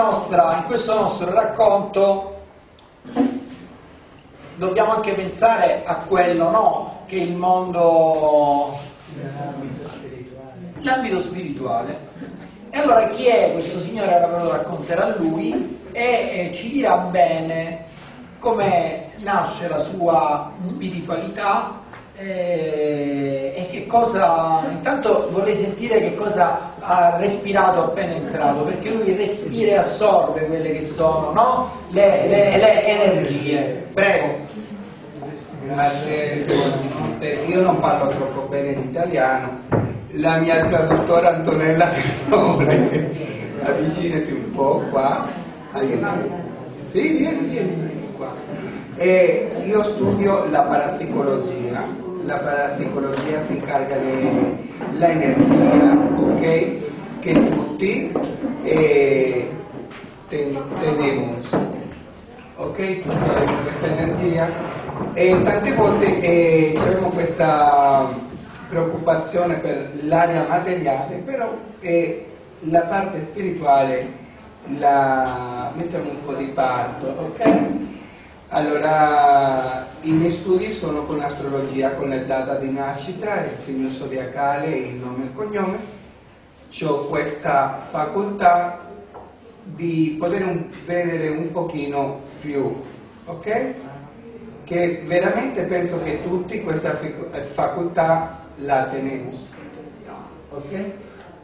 nostra, in questo nostro racconto dobbiamo anche pensare a quello no, che il mondo, l'ambito spirituale. E allora chi è questo signore? Ora ve lo racconterà lui e ci dirà bene come nasce la sua spiritualità eh, e che cosa, intanto vorrei sentire che cosa ha respirato appena entrato, perché lui respira e assorbe quelle che sono no? le, le, le energie. Prego. Grazie, io non parlo troppo bene l'italiano, la mia traduttora Antonella Cannone, avvicinati un po' qua. Sì, vieni, vieni, vieni qua. E io studio la parapsicologia, la parapsicologia si incarica dell'energia, ok? Che tutti eh, ten, tenemos, ok? Tutti abbiamo questa energia e tante volte eh, abbiamo questa preoccupazione per l'area materiale, però eh, la parte spirituale la mettiamo un po' di parte, ok? Allora, i miei studi sono con l'astrologia, con la data di nascita, il segno zodiacale, il nome e il cognome. Ho questa facoltà di poter un, vedere un pochino più, ok? Che veramente penso che tutti questa facoltà la tenemos. Ok?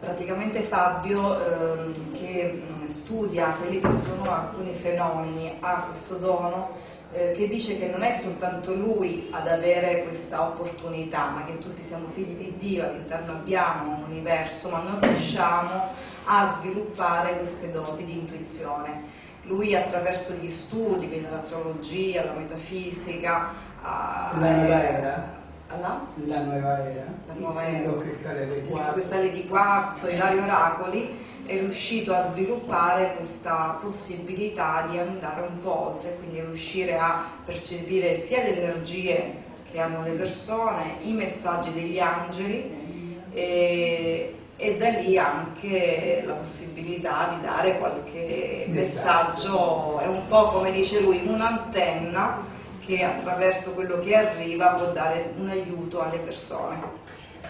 Praticamente Fabio ehm, che studia quelli che sono alcuni fenomeni ha questo dono eh, che dice che non è soltanto lui ad avere questa opportunità, ma che tutti siamo figli di Dio, all'interno abbiamo un universo, ma non riusciamo a sviluppare queste doti di intuizione. Lui attraverso gli studi, quindi l'astrologia, la metafisica, uh, la nuova era. La? nuova era, la nuova era. il cristalli di quarzo, i vari oracoli, è riuscito a sviluppare questa possibilità di andare un po' oltre, quindi riuscire a percepire sia le energie che hanno le persone, i messaggi degli angeli e, e da lì anche la possibilità di dare qualche messaggio, è un po' come dice lui, un'antenna che attraverso quello che arriva può dare un aiuto alle persone.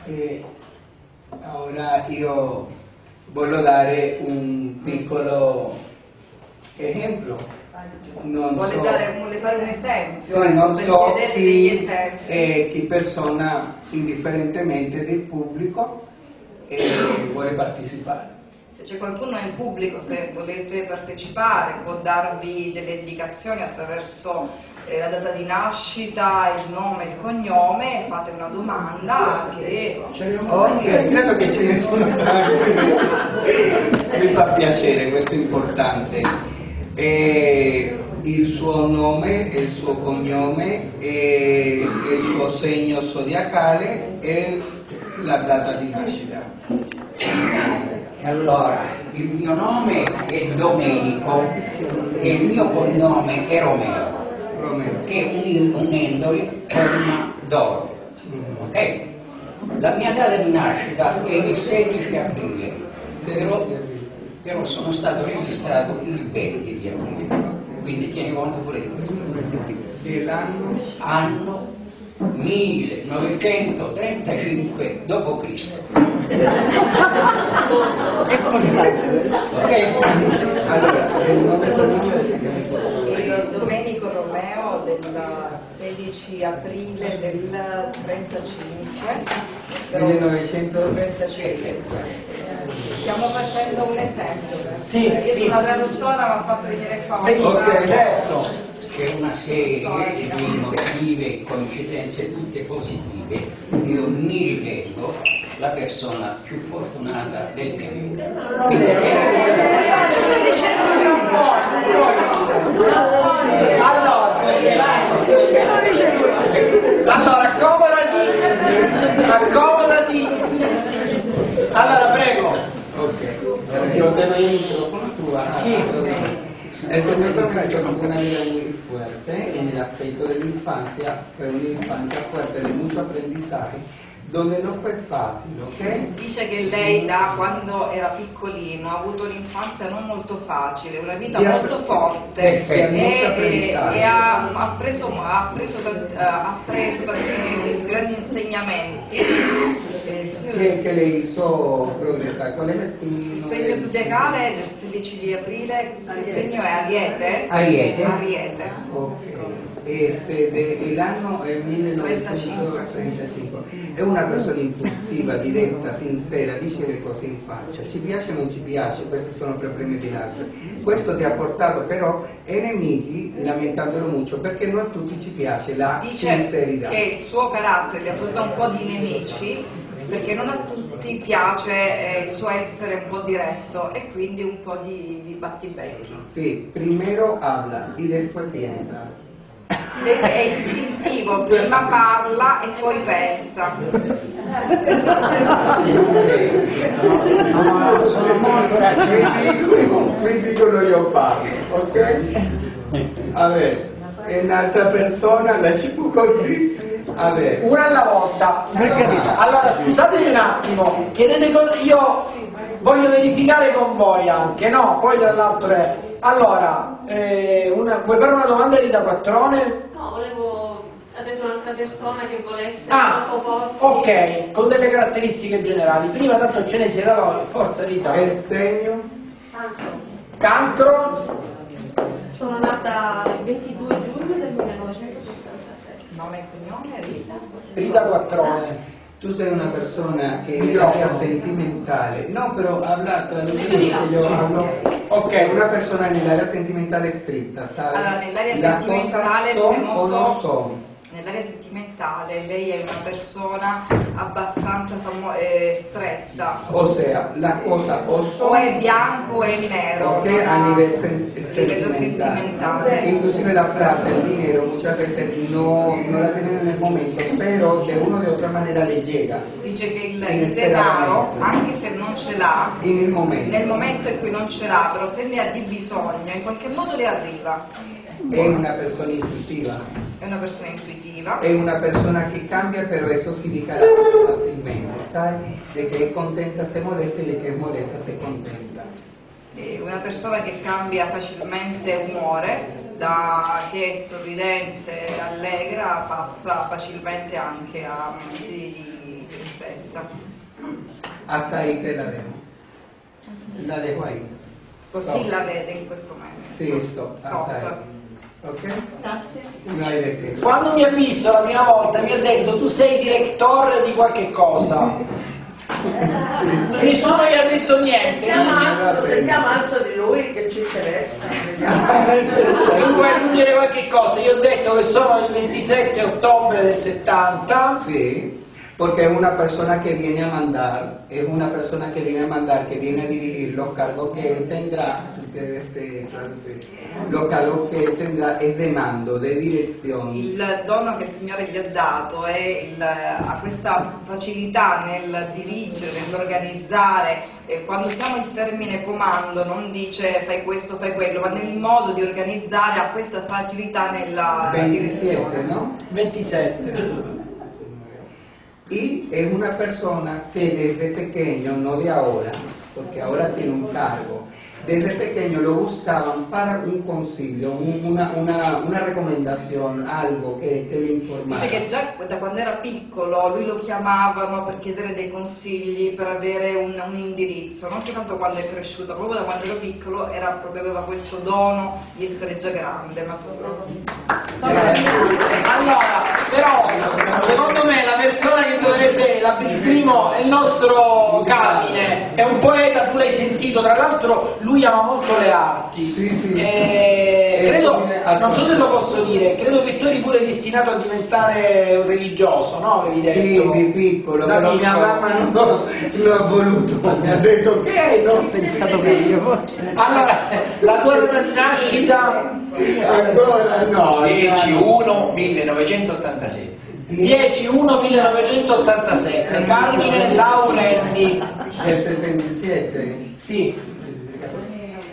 E ora io voglio dare un piccolo esempio. Non vuole, so, dare, vuole fare un esempio? Sì, non so chi, eh, chi, persona, indifferentemente del pubblico, eh, vuole partecipare. Se c'è qualcuno nel pubblico, se volete partecipare, può darvi delle indicazioni attraverso eh, la data di nascita, il nome, il cognome, fate una domanda che... Ok, credo che ce ne sono tanti. Mi fa piacere, questo è importante. E il suo nome, il suo cognome, il suo segno zodiacale e la data di nascita. Allora, il mio nome è Domenico e il mio cognome è Romeo che unendoli forma d'oro. Ok? La mia data di nascita è il 16 aprile, però, però sono stato registrato il 20 di aprile, quindi tieni conto pure di questo. E l'anno? Anno 1935 d.C. Ok? Allora, il nome Domenico Romeo del 16 aprile del 35 1935 stiamo facendo un esempio. Sì, io sì. sono traduttora ma ha fatto venire qua okay, certo. c'è una serie di motivi e coincidenze tutte positive. Io mi ritengo la persona più fortunata del pianeta. Quindi po' allora, allora accomodati, accomodati. Allora, prego. Ok. Sì. El señor Camacho tuvo una vida muy fuerte en el aspecto de la infancia, fue una infancia fuerte de mucho aprendizaje, donde no fue fácil, ¿ok? Dice che lei da quando era piccolino ha avuto un'infanzia non molto facile, una vita Di molto app- forte e e, molto e- e ha, ha preso, ha preso, eh, ha preso tanti grandi insegnamenti. Eh, Il segno, ¿Qué, qué le hizo progresar? ¿Cuál es el il segno del- zodiacale del 16 di aprile, il segno è Ariete. Ariete. Ariete. Ok. Este, de, el año eh, 1935. È una persona impulsiva, diretta, sincera, dice le cose in faccia. Ci piace o non ci piace, questi sono problemi di l'altro. Questo ti ha portato però enemici, lamentandolo molto, perché non a tutti ci piace la Dice sincerità. che il suo carattere gli ha portato un po' di nemici perché non a tutti piace eh, il suo essere un po' diretto e quindi un po' di, di battibecchi. Sì, primero habla y después piensa. Le- È istintivo, prima parla e poi pensa. sono molto Quindi, qui dicono io parlo, ok? A ver, e un'altra persona, lasciamo così. Una alla volta. Allora, scusatemi un attimo, chiedete cosa io voglio verificare con voi anche, no? Poi tra l'altro è... Allora, eh, una- vuoi fare una domanda Rita Quattrone? No, volevo avere un'altra persona che volesse Ah, ok, con delle caratteristiche generali. Prima tanto ce ne si dava forza Rita. el segno, Cancro, Sono nata il 22 giugno del 1967. Nome e cognome, Rita. Rita Quattrone. tú sei una persona che è sentimentale. No, però habla, yo sì. hablo. Ok. Una persona nell'area sentimentale stretta, sai? Allora, nell'area sentimentale cosas son sei o molto- no son. Nell'area sentimentale lei è una persona abbastanza eh, stretta, O sea, la cosa o son o è bianco o è nero. Non a nivel sen- livello sentimental. sentimentale. Inclusive la plata, el dinero, muchas veces no, no la tienen en el momento, pero de una o de otra manera le llega Dice che il, il denaro, anche se non ce l'ha, momento. nel momento in cui non ce l'ha, però se ne ha di bisogno, in qualche modo le arriva. Es una persona intuitiva, È una persona intuitiva. es una persona que cambia, pero eso sí di carácter fácilmente, ¿sabes? De que es contenta se molesta y de que es molesta se contenta. È una persona che cambia facilmente umore, da che è sorridente, allegra, passa facilmente anche a momenti di tristezza. Hasta ahí te la dejo. La dejo ahí. Così Stop. la vede in questo momento. Sí, stop. Stop. Hasta ahí. ¿Ok? Grazie. No hay de qué. Quando mi ha visto la prima volta mi ha detto tu sei direttore di qualche cosa. Nessuno gli ha detto niente. Sentiamo altro, sentiamo altro di lui che ci interessa. Vuoi aggiungere qualche cosa? Io ho detto che sono il 27 ottobre del 70. Sí, porque es una persona que viene a mandar, es una persona que viene a mandar, que viene a dirigir los cargos que él tendrá, este, los cargos que él tendrá es de mando, de dirección. Il dono che il Signore gli ha dato è il- ha questa facilità nel dirigere, nell'organizzare. Quando usiamo il termine comando non dice fai questo, fai quello, ma nel modo di organizzare ha questa facilità nella 27, direzione. ¿no? 27. Y es una persona que desde pequeño, no de ahora, porque ahora tiene un cargo, desde pequeño lo buscaban para un concilio, un- una, una, una recomendación, algo que, que le informara. Dice che già da quando era piccolo lui lo chiamavano per chiedere dei consigli, per avere un, un indirizzo, non soltanto quando è cresciuto, proprio da quando era piccolo era proprio, aveva questo dono di essere già grande, maturo. Allora, però, secondo me la persona che dovrebbe, la- il primo è il nostro Carmine, è un poeta, tu l'hai sentito, tra l'altro lui ama molto le arti. Sì, sì. E E credo, come al- non so se lo posso dire, credo che tu eri pure destinato a diventare un religioso, no? Avevi Sì, detto. di piccolo, Da però mia piccolo. mamma non lo ha voluto, mi ha detto che non pensato meglio. Allora, la tua data di nascita? Ancora no. 10-1 1987 10-1-1987, Carmine Laurendi. Del 77. Sì.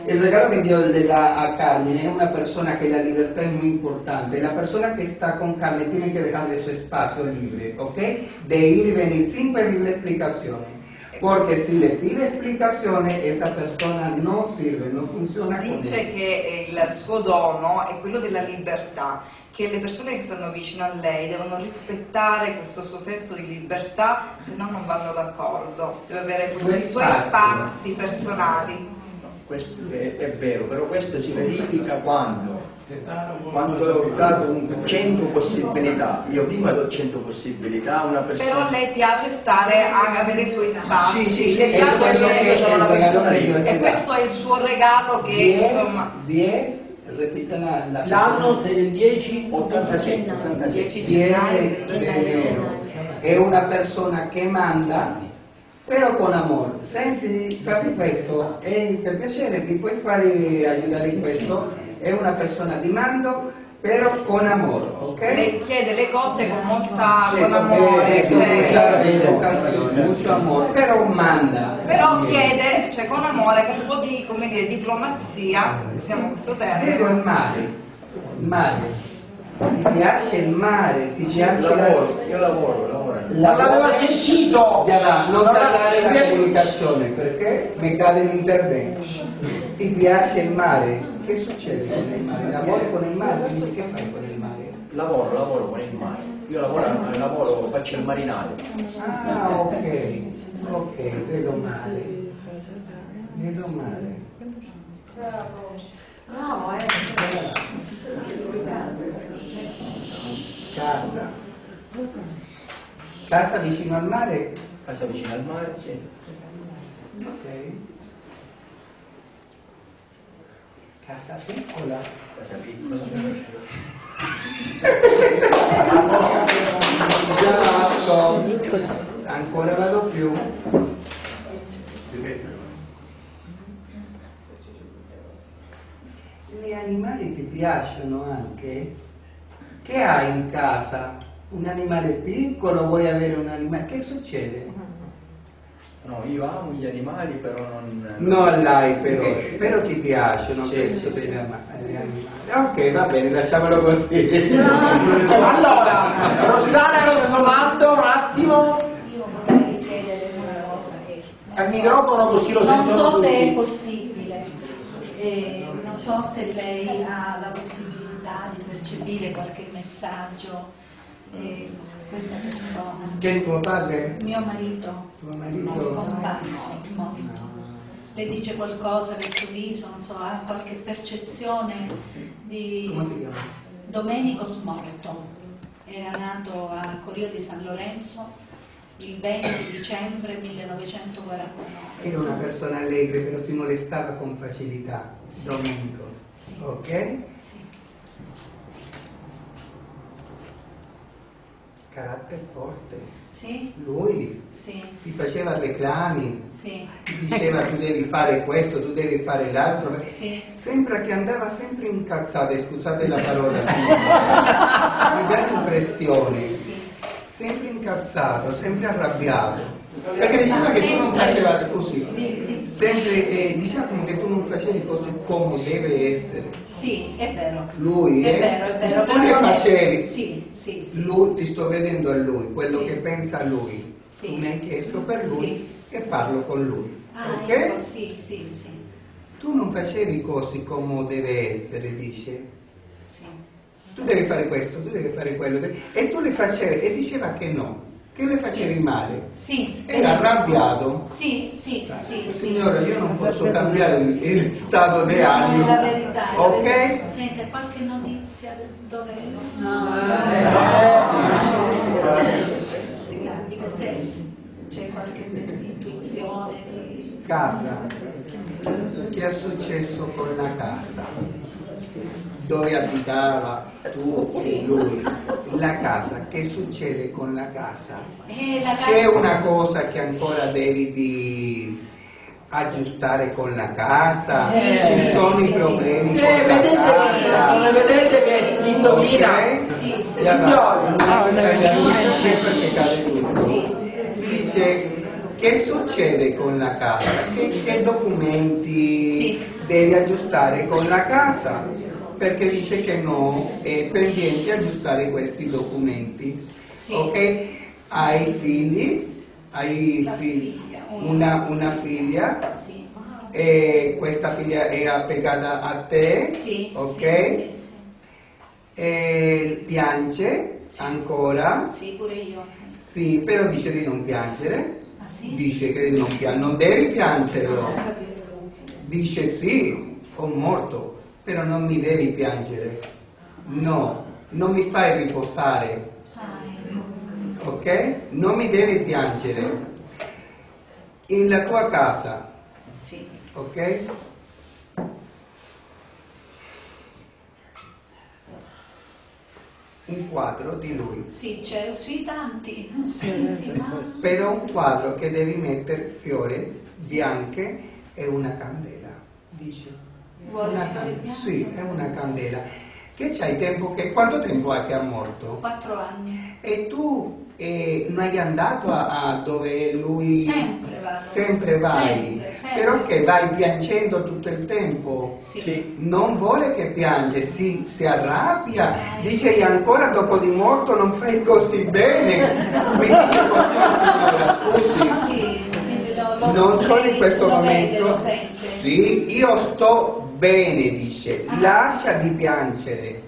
El regalo que Dios le da a Carmen es una persona que la libertad es muy importante. La persona que está con Carmen tiene que dejarle su espacio libre, ¿ok? De ir y venir sin pedirle explicaciones. Porque si le pide explicaciones, esa persona no sirve, no funziona Dice che il suo dono è quello della libertà, che le persone che stanno vicino a lei devono rispettare questo suo senso di libertà, se no non vanno d'accordo. Deve avere questi suoi spazi personali. Questo è, è vero, però questo si verifica quando? Quando ho dato un 100 possibilità, io prima do 100 possibilità a una Però persona. a lei piace stare a avere i suoi spazi. Sì, sì, sì, le piace avere- una persona. E questo è il suo regalo che 10, insomma 10, repita la, la L'anno se il 10 87, 87. 10 10 gennaio. È una persona che manda, però con amore. Senti, fammi questo, e per piacere mi puoi fare aiutare in questo? È una persona di mando, però con amore, ok? Lei chiede le cose con molta Sì, con eh, amore, cioè- molto amore, però manda. però chiede, cioè con amore, con un po' di come dire, diplomazia, usiamo questo termine. il mare, il mare. Ti piace il mare, ti piace la... Lavoro, io lavoro, lavoro. Non l'aveva sentito! Non parlare la comunicazione perché mi cade l'intervento. Ti piace il mare? Che succede con il mare? Lavori con il mare? Quindi che fai con il mare? Lavoro, lavoro con il mare. Io lavoro, lavoro faccio il marinaio. Ah, ok, ok, vedo male. Vedo male. Bravo, eh. Casa. Casa vicino al mare? Casa vicino al mare, sì. Ok. Casa piccola. Casa piccola. Già. Ancora vado più. Gli animali ti piacciono anche? Che hai in casa? Un animale piccolo? Vuoi avere un animale? Che succede? No, io amo gli animali, però non... Non l'hai però, però ti piacciono Sì, questo sì, degli sì. gli animali. Ok, va bene, lasciamolo così. Allora, Rossana Rossomando, un attimo, Io vorrei chiedere una cosa che al microfono così lo non sentono so se è tutti. possibile, Eh, non so se lei ha la possibilità di percepire qualche messaggio eh, questa persona. Che è tuo padre? Mio marito Tuo marito? è scomparso, morto. Le dice qualcosa del suo viso, non so, ha qualche percezione di Come si chiama? Domenico Smorto. Era nato a Corio di San Lorenzo il 20 dicembre 1949. Era una persona allegre, però si molestava con facilità. Sì. Domenico. Sì. Ok? Sì. Carattere forte. Sì? Lui Sì. ti faceva reclami, Sì. ti diceva tu devi fare questo, tu devi fare l'altro. Sì. Sembra che andava sempre incazzato, scusate la parola, mi dà l'impressione, Sì. Sempre incazzato, sempre arrabbiato. Perché diceva che tu non Sempre- facevi così, Di- di- sempre eh, diceva come che tu non facevi cose come deve essere. Sì, è vero. Lui, È eh, vero, è vero. tu le è- facevi. Sì, sì, sì. Lui, ti sto vedendo a lui, quello Sì. che pensa a lui. Sì. Mi hai chiesto per lui Sì. e parlo con lui. Ah, ok? ecco, sì, sì, sì. Tu non facevi cose come deve essere, dice. sì. Tu devi fare questo, tu devi fare quello. E tu le facevi, e diceva che no, che le facevi male. Sì, Era benissimo. arrabbiato. Sì, sì, sì. sì, Signora, sì. io non posso cambiare il, il stato di No, animo. la verità. Ok? Sente, qualche notizia dove... Dico se c'è qualche intuizione di... Casa. Che è successo con la casa? Dove abitava tu Sì. lui? La casa, che succede con la casa? Eh, la C'è casa- una cosa che ancora devi di aggiustare con la casa? Sì, Ci sì, sono sì, i sì. problemi Eh, con la vedete casa? che- vedete che sì, indovina? Sì, sì. Attenzione. Ah, che cade tutto. Sì. Si dice Che succede con la casa? Che, che documenti Sì. devi aggiustare con la casa? Perché dice che no, è pendiente aggiustare questi documenti. Sì. Ok? Hai figli? Hai figli? una. Una, figlia? Sì. E questa figlia è appegata a te? Sì. Ok? E piange ancora? Sì, pure io, sì. Sì, però dice di non piangere. Ah sì? Dice che non, pia- non devi piangerlo. Capito. Dice sì, ho morto, però non mi devi piangere. No, non mi fai riposare, Ah, ok? Non mi devi piangere. In la tua casa, Sì. ok? Un quadro di lui, Sì, c'è, sì, tanti. Sì, sì, ma... però un quadro che devi mettere fiori bianche e una candela, dice. Vuole Una can-? Sì, è una candela. Che c'hai tempo che... Quanto tempo ha che è morto? Quattro anni. E tu eh, non hai andato a, a dove lui... Sempre vado. Sempre vai. Sempre, sempre. Però che vai piangendo tutto il tempo. Sì. Non vuole che piange, si, si arrabbia, dice "E ancora dopo di morto non fai così bene. Mi dice così signora, scusi. Sì, quindi lo, lo- Non lo sono in questo momento. Vede. Sì, io sto bene, dice. Ah. Lascia di piangere. Eh,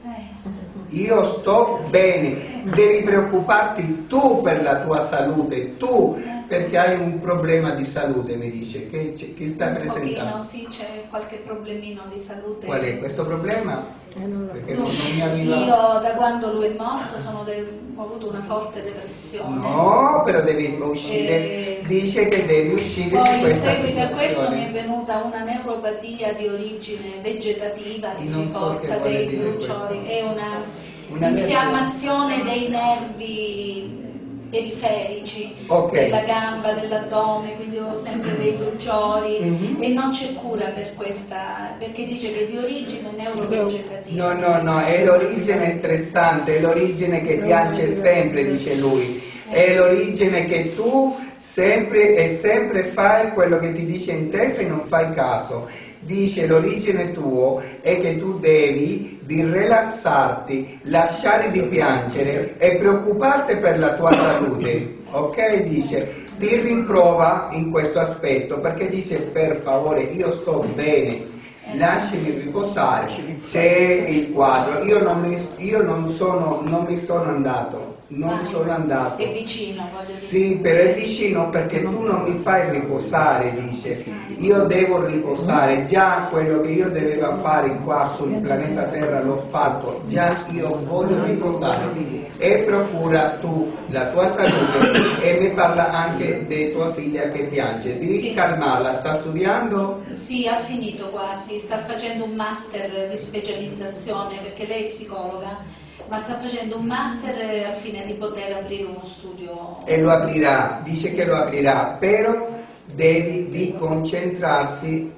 Io sto bene. Devi preoccuparti tu per la tua salute, tu perché hai un problema di salute, mi dice, che, che sta un pochino, presentando. sì, c'è qualche problemino di salute. Qual è questo problema? Perché non, non mi Io arriva. da quando lui è morto sono de- ho avuto una forte depressione. No, però devi uscire, Eh, dice che devi uscire di Poi in questa seguito a questo mi è venuta una neuropatia di origine vegetativa che Non mi so porta dei bruciori, è una Una infiammazione dei nervi periferici Ok. della gamba, dell'addome, quindi ho sempre dei bruciori Mhm. e non c'è cura per questa, perché dice che è di origine neurovegetativa. No, no, no, è l'origine stressante, è l'origine che piace sempre, dice lui. È l'origine che tu sempre e sempre fai quello che ti dice in testa e non fai caso. Dice l'origine tuo è che tu devi di rilassarti, lasciare di piangere e preoccuparti per la tua salute. Ok? Dice, ti riprova in questo aspetto perché dice per favore io sto bene, lasciami riposare, c'è il quadro, io non mi, io non sono, non mi sono andato, non Ah, sono andato. È vicino, voglio Sì, dire. però è vicino perché tu non mi fai riposare, dice. Io devo riposare, già quello che io dovevo fare qua sul pianeta Terra l'ho fatto, già io voglio riposare. E procura tu la tua salute e mi parla anche di tua figlia che piange. Devi Sì. calmarla, sta studiando? Sì, ha finito quasi, sta facendo un master di specializzazione perché lei è psicologa, ma sta facendo un master eh, al fine di poter aprire uno studio. E lo aprirà, dice che lo aprirà, però devi di concentrarsi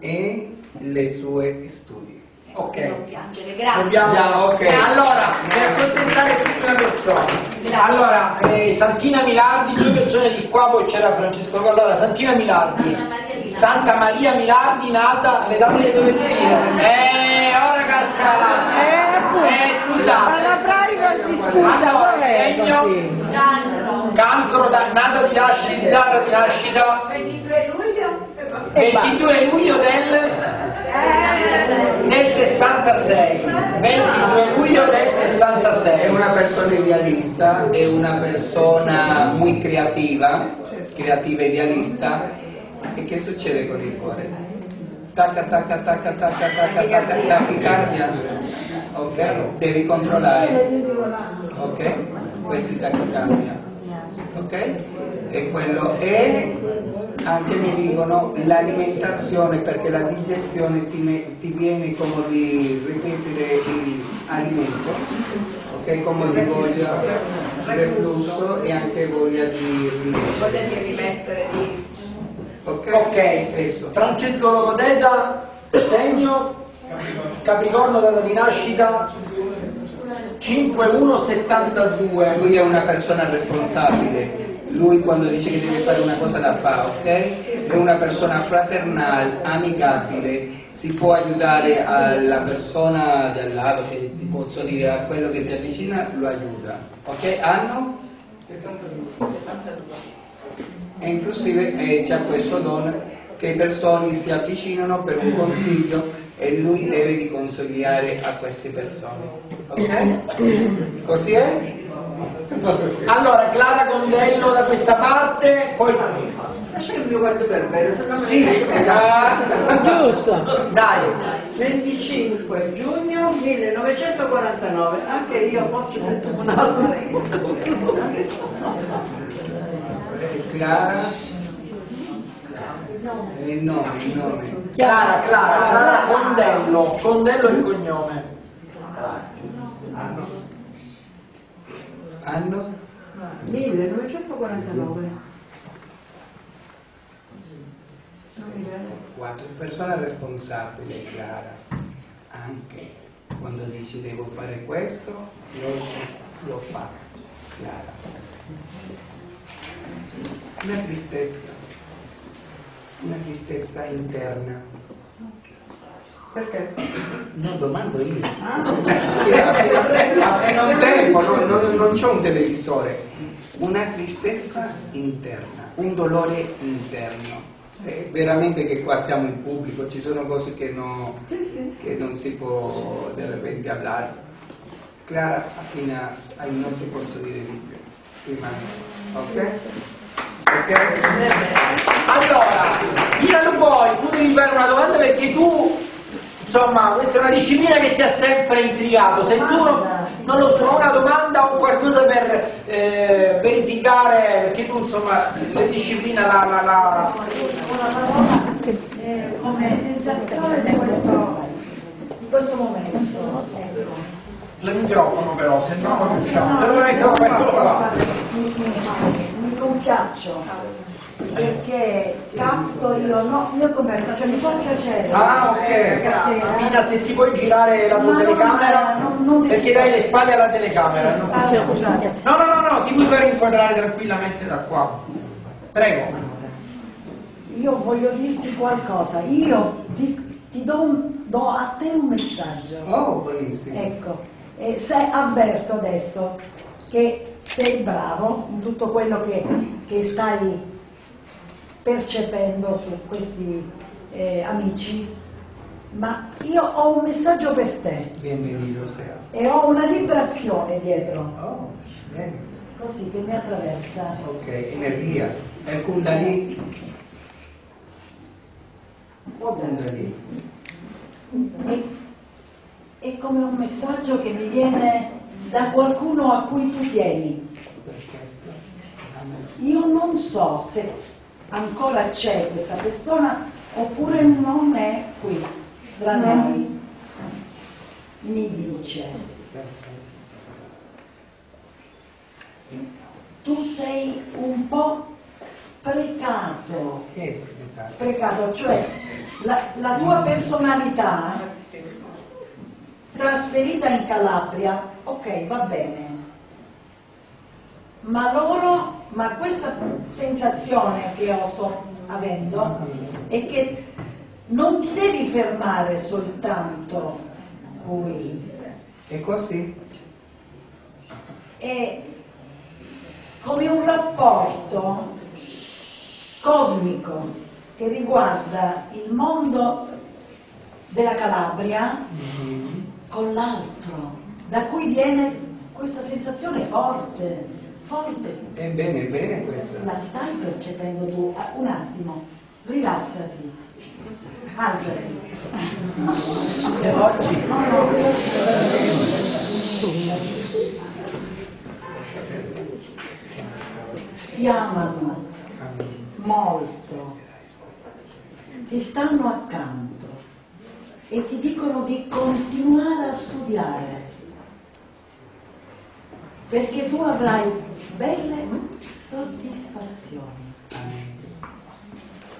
nei suoi studi. Ok. Non piangere, grazie. Dobbiamo- Già, ok. Allora, per accontentare tutte le persone. Allora, eh, Santina Milardi, due persone di qua, poi c'era Francesco. Allora, Santina Milardi. Maria Milano. Santa Maria Milardi, nata, le date le dovete dire. Eh, ora casca. Eh, scusate. Alla privacy, scusa, Allora, segno, così? Cancro. dannata di nascita, data di nascita, 23 luglio. 22 luglio del, del 66. 22 luglio del 66. È una persona idealista, è una persona muy creativa, creativa e idealista. E che succede con il cuore? Tacca, tacca, tacca, tacca, tacca, tacca, tachicardia. Ok? Devi controllare. Ok? Questi tachicardia. Ok? E quello è anche mi dicono l'alimentazione perché la digestione ti, ti viene come di ripetere l'alimento, ok? Come di voglia reflusso e anche Voglia di rimettere di ok? Ok, Adesso. Francesco Locodeta, segno Capricorno, data di nascita 5172. Lui è una persona responsabile, lui quando dice che deve fare una cosa la fa, ok? È una persona fraternale, amicabile, si può aiutare alla persona dal lato, che ti posso dire a quello che si avvicina, lo aiuta. Ok? Anno? 72. E inclusive eh, c'è questo dono che le persone si avvicinano per un consiglio e lui deve di consigliare a queste persone. Ok? Così è? Allora, Clara Condello da questa parte, poi... Lascia che mi guardo per bene, se no Sì, Ah, Giusto. dai. 25 giugno 1949, anche io posso testimoniare. Clara. E il nome, il nome. Clara, Clara, Clara Condello, Condello è il cognome. Anno? 1949. Mi viene. Quattro. Persona responsabile, Clara. Anche quando dici devo fare questo, lei lo fa. Clara. Una tristezza. Una tristezza interna. Perché? Non domando io. Appena un tempo, non, non- non c'è un televisore. Una tristezza interna, un dolore interno. È veramente che qua siamo in pubblico, ci sono cose che, no- che non si può di repente parlare. Clara, appena hai non ti posso dire di più. Rimane. Ok? Ok? Allora, non vuoi, tu devi fare una domanda perché tu, insomma, questa è una disciplina che ti ha sempre intrigato. Se tu non, lo so, una domanda o qualcosa per eh, verificare, perché tu, insomma, la disciplina la... la, la... una parola eh, come sensazione di questo, di questo momento. Ecco. Il microfono però, se no non riusciamo. Se lo metto. Mi, mi, mi compiaccio perché capto io, no, io come cioè mi fa piacere. Ah, ok. Tina, se ti puoi girare la tua non- telecamera, non ti perché dai le spalle alla telecamera. no? Ah, scusate. No, no, no, no, ti puoi far inquadrare tranquillamente da qua. Prego. Io voglio dirti qualcosa, io ti, ti do, un- do a te un messaggio. Oh, benissimo. Ecco, e se avverto adesso che sei bravo in tutto quello che, che stai percependo su questi eh, amici, ma io ho un messaggio per te Benvenuto sia. e ho una vibrazione dietro, Oh, bene. così che mi attraversa. Ok, energia. È il Kundalini. Può. Kundalini. È, è come un messaggio che mi viene da qualcuno a cui tu tieni. Io non so se ancora c'è questa persona oppure non è qui tra noi. Mi dice, tu sei un po' sprecato, sprecato, cioè la, la tua personalità trasferita in Calabria, ok, va bene, ma loro, ma questa sensazione che io sto avendo è che non ti devi fermare soltanto qui, E così? è come un rapporto cosmico che riguarda il mondo della Calabria con l'altro, da cui viene questa sensazione forte, forte. È bene, è bene questo. La stai percependo tu? Ah, Un attimo, rilassati. Alzati. E oggi No, no. Ti amano molto, ti stanno accanto e ti dicono di continuare a studiare perché tu avrai belle soddisfazioni.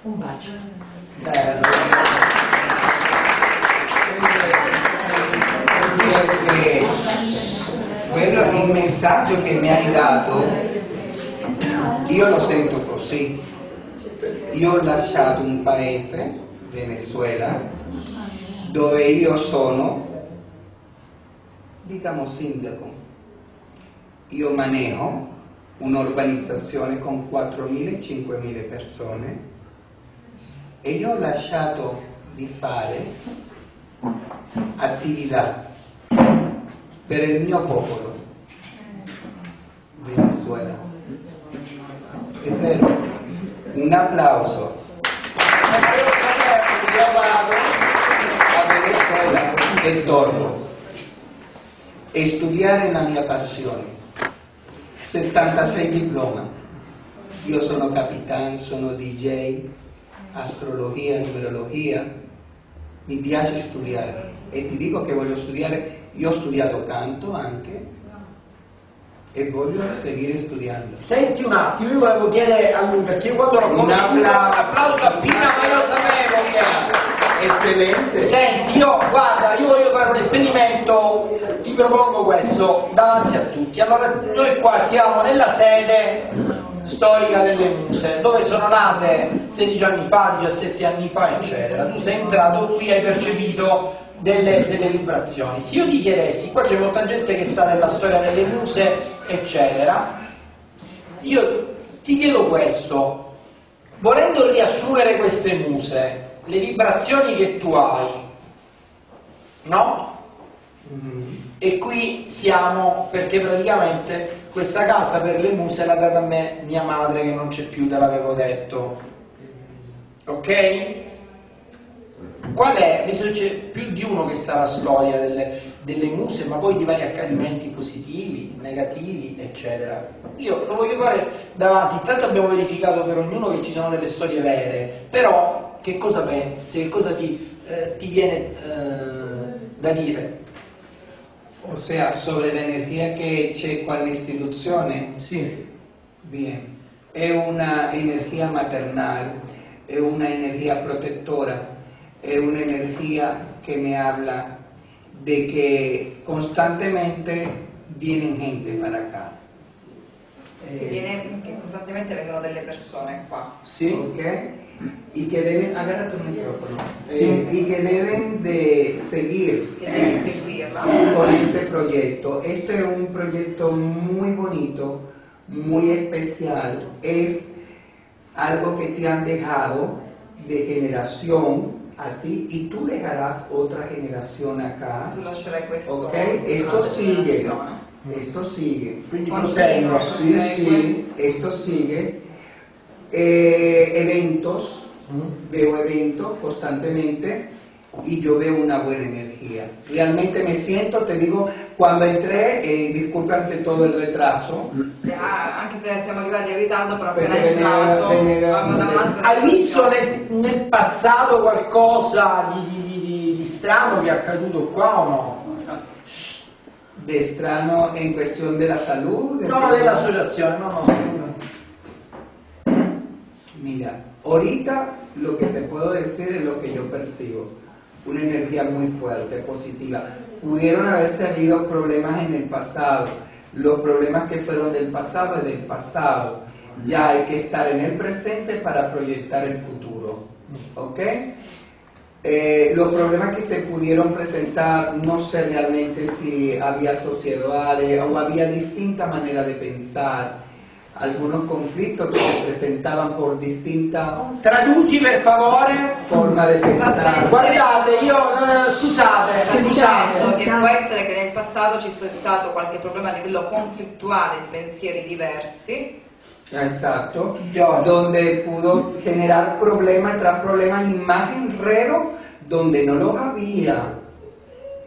Un bacio. Bello. Quello il messaggio che mi hai dato Io lo sento così. Io ho lasciato un paese, Venezuela, dove io sono, diciamo, sindaco. Io manejo un'organizzazione con 4.000-5.000 persone e io ho lasciato di fare attività per il mio popolo, Venezuela. È vero, un applauso. E torno e studiare la mia passione. 76 diploma. Io sono capitano, sono DJ, astrologia, numerologia. Mi piace studiare e ti dico che voglio studiare. Io ho studiato canto anche e voglio seguire studiando. Senti un attimo, io volevo chiedere a lui, perché io quando l'ho Un conosciuto, applauso. applauso a Pina, ma lo sapevo che... Eccellente. Senti, io guarda, io voglio fare un esperimento, ti propongo questo davanti a tutti. Allora, noi qua siamo nella sede storica delle muse, dove sono nate 16 anni fa, 17 anni fa, eccetera. Tu sei entrato qui hai percepito delle, delle vibrazioni. Se io ti chiedessi, qua c'è molta gente che sa della storia delle muse, eccetera, io ti chiedo questo, volendo riassumere queste muse, le vibrazioni che tu hai, no? E qui siamo perché praticamente questa casa per le muse l'ha data a me mia madre che non c'è più, te l'avevo detto. Ok? Qual è? Mi c'è più di uno che sa la storia delle, delle muse, ma poi di vari accadimenti positivi, negativi, eccetera. Io lo voglio fare davanti, intanto abbiamo verificato per ognuno che ci sono delle storie vere, però che cosa pensi, che cosa ti, eh, ti viene eh, da dire? O sea, sobre la energía que c'è con la istituzione, Sì. bien, è una energía maternal, è una energía protectora, è una energía que me habla de que constantemente vienen gente para acá. Che, Eh, viene- che costantemente vengono delle persone qua. Sì? ¿ok? Y que deben, agarra tu micrófono, Sí. Y que deben de seguir con este proyecto. Este es un proyecto muy bonito, muy especial. Es algo que te han dejado de generación a ti y tú dejarás otra generación acá. Tu lascerai questo. Ok, questa esto sigue, esto sigue. Sí, sí, esto sigue. Eh, eventos, veo eventos constantemente y yo veo una buena energía. Realmente me siento, te digo, cuando entré, eh, disculpa ante todo el retraso, Ah, anche se siamo arrivati in ritardo, però appena entrato Hai visto nel, nel passato qualcosa di, di- di- di- di strano che è accaduto qua o no? de strano en cuestión de la salud. de- No, dell'associazione, no, no. Mira, ahorita lo que te puedo decir es lo que yo percibo. Una energía muy fuerte, positiva. Pudieron haberse habido problemas en el pasado. Los problemas que fueron del pasado es del pasado. Ya hay que estar en el presente para proyectar el futuro. ¿Ok? Eh, los problemas que se pudieron presentar, no sé realmente si había sociedades o había distintas maneras de pensar, algunos conflictos que se presentaban por distintas Traduci per favore. formas de pensar. Guardate, io, scusate, scusate. che può essere che nel passato ci sia stato qualche problema a livello conflittuale di pensieri diversi Exacto, Ya. donde pudo generar problema tras problema y más enredo donde no los había.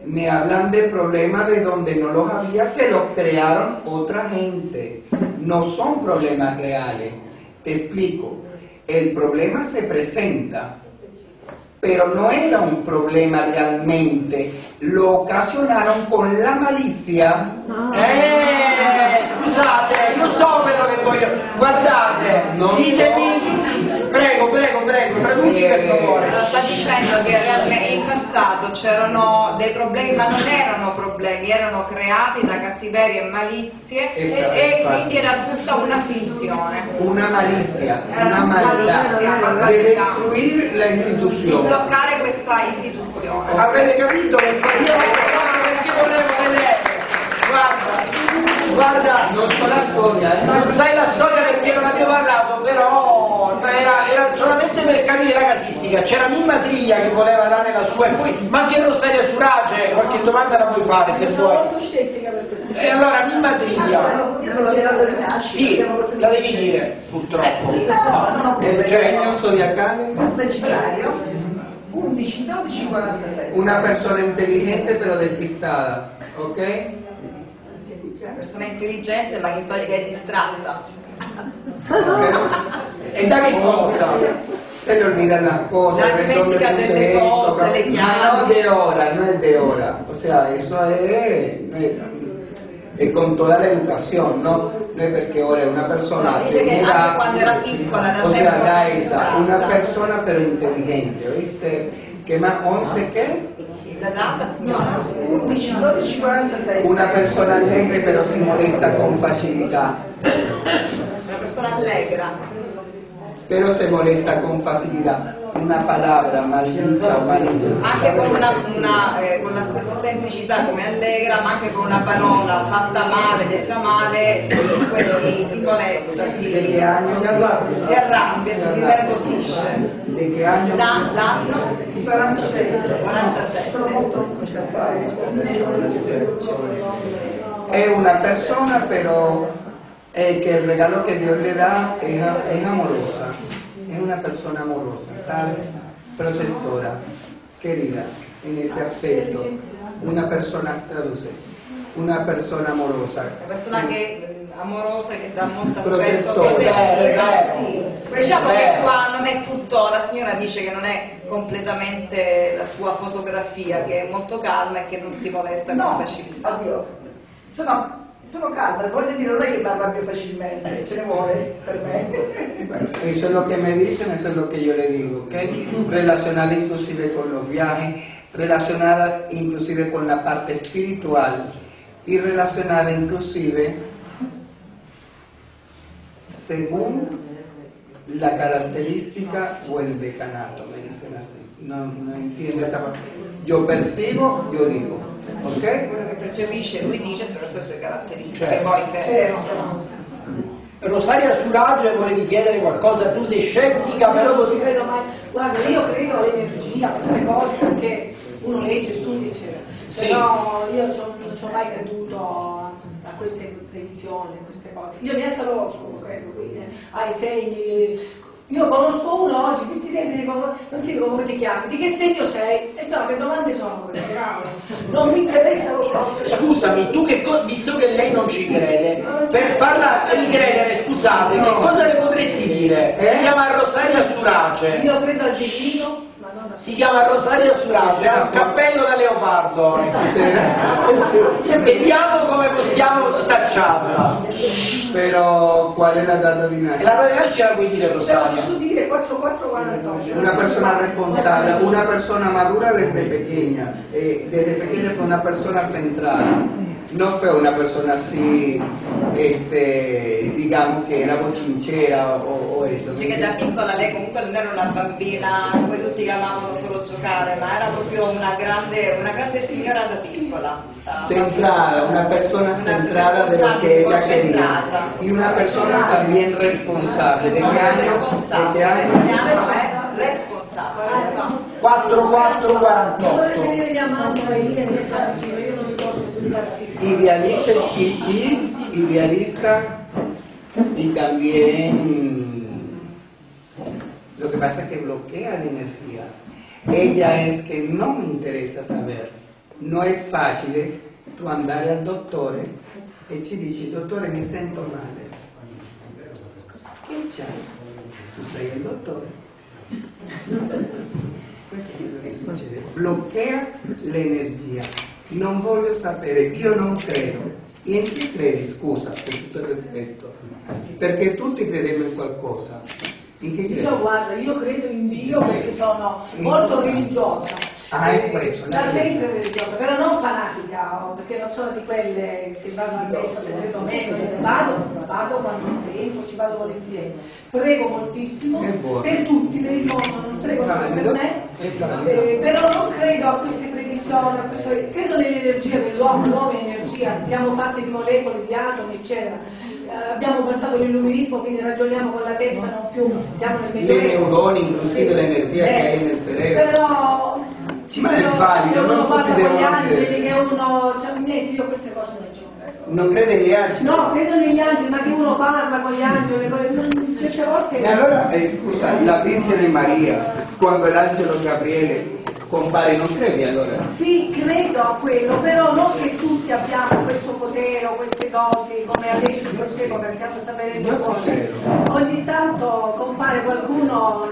Me hablan de problemas de donde no los había que los crearon otra gente. No son problemas reales. Te explico. El problema se presenta, pero no era un problema realmente. Lo ocasionaron con la malicia Eh, scusate, io so quello che voglio. Guardate, Non ditemi, Prego, prego, prego, traduci per favore. Sta dicendo che in passato c'erano dei problemi, ma non erano problemi, erano creati da cattiverie e malizie E- e, quindi era tutta una finzione. Una malizia, Era una malizia, de malvagità. destruir la Di institución. bloccare questa istituzione. Avete capito io perché volevo vedere? Guarda, guarda, Non so la storia, eh. non sai la storia perché non abbiamo parlato, però era, era solamente per capire la casistica. C'era Mimma Triglia che voleva dare la sua e poi, ma anche Rosaria Surace, qualche domanda la puoi fare se Sono vuoi. molto scettica per E allora Mimma Triglia, Io la data di nascita, sì, la devi dire, purtroppo. Sì, no, no, non ho El problemi. sueño zodiacale, Sagittario, 11, 12, 47. una persona inteligente pero despistada, ¿ok? Persona intelligente ma che, che è distratta. E da che cosa? Se le olvidan las cosas, La dimentica delle esto, cose, no, le chiavi. no de hora, no es de hora. O sea, eso es, es- es con toda la educación, ¿no? No es porque ora è una persona No, dice che era- anche quando era piccola era o sea, la esa, una persona pero inteligente, ¿oíste? ¿Qué más? ¿11 qué? La data, signora? 11, 12, 47. Una persona alegre pero si molesta con facilidad. Una persona allegra. Pero se molesta con facilidad. Una palabra maldita o maligna. Anche con, una, una, eh, con la stessa semplicità come allegra, ma anche con una parola fatta male, detta male, si, si molesta, ¿De si, año? si arrabbia, si nervosisce. ¿De qué año? Da- L'anno 47. 47. Sono molto concentrato. Es una persona, pero eh, que el regalo que Dios le da es, es amorosa. Es una persona amorosa, ¿sabe? Protectora, querida, en ese aspecto. Una persona, traduce, una persona amorosa. Una persona amorosa, che dà molto affetto. Protettore. vero. Diciamo che qua non è tutto, la signora dice che non è completamente la sua fotografia, che è molto calma e che non si molesta con No, facilità. oddio. Sono, sono calda, voglio dire, non è che mi arrabbio facilmente, ce ne vuole per me. Bueno, eso es lo que me dicen, eso es lo que yo le digo, ¿ok? Relacionada inclusive con los viajes, relacionada inclusive con la parte espiritual y relacionada inclusive según la característica o el decanato, me dicen así. No, no entiendo esa parte. Yo percibo, yo digo, ¿ok? Quello che percepisce lui dice attraverso le sue caratteristiche, Certo. poi se Certo. Rosaria Surage volevi chiedere qualcosa, tu sei scettica, Io però così credo mai. Guarda, io credo all'energia, a queste cose, perché uno legge, studia, eccetera. Sì. Però io non ci ho mai creduto queste previsioni, queste cose. Io neanche all'oroscopo credo, quindi ai segni. Io conosco uno oggi, questi tempi dico, non ti dico come ti chiami, di che segno sei? E insomma, che domande sono queste? bravo? Non mi interessa lo. Scusami, tu che co- visto che lei non ci crede, per farla ricredere, scusate, che cosa le potresti dire? Si chiama Rosaria Surace. Io credo al divino, non Si chiama Rosaria Surace, ha un cappello da leopardo. Vediamo come possiamo tacciarla. Pero, ¿cuál es la data di nascita? la data di nascita la puoi dire Però Rosaria. posso dire 4448. Una persona responsable, una persona madura desde pequeña. Eh, desde pequeña fue una persona centrada. No fue una persona así, este, digamos que era bochinchera o, o eso. dice che da piccola lei comunque non era una bambina come tutti che amavano solo giocare, ma era proprio una grande, una grande signora da piccola. Da- Centrada, una persona Una centrada de lo que ella quería. Y una persona también responsable. ¿De qué año? ¿De qué responsabile, año? Responsabile. 4448. Vorrei vedere mia mamma e lì mi sta vicino, io non mi posso studiare a piccolo. Idealista y, y idealista y también lo que pasa es que bloquea la energía. Ella es que no me interesa saber. No è facile tu andare al dottore e ci dici, dottore mi sento male. Che c'hai? Tu sei il dottore. Questo è quello che succede. Bloquea l'energia. Non voglio sapere, io non credo. E in chi credi, scusa, per tutto il rispetto? Perché tutti credemmo in qualcosa. In che credi? Io guarda, io credo in Dio perché sono molto religiosa. Ah, è Eh, questo, la Da sempre religiosa, però non fanatica, oh, perché non sono di quelle che vanno a messa tutte le domeniche, vado, vado quando tempo, ci vado volentieri. Prego moltissimo per tutti, per il mondo, non prego solo per me. Eh, però non credo a queste previsioni, a questo- credo nell'energia dell'uomo, l'uomo è energia, siamo fatti di molecole, di atomi, eccetera. Eh, abbiamo passato l'illuminismo, quindi ragioniamo con la testa, non più siamo nel medioevo. neuroni, inclusive l'energia che hai nel cerebro. Però ci Ma è valido, non tutti con gli devono angeli, che uno. Cioè, niente, io queste cose non ci. Non crede negli altri? No, credo negli angeli, ma che uno parla con gli angeli, non- certe volte. E allora, eh, scusa, la Vergine Maria, quando l'angelo Gabriele compare, non credi allora? Sì, credo a quello, però non che tutti abbiamo questo potere o queste doti come adesso in quest'epoca che sta venendo Io fuori. Ogni tanto compare qualcuno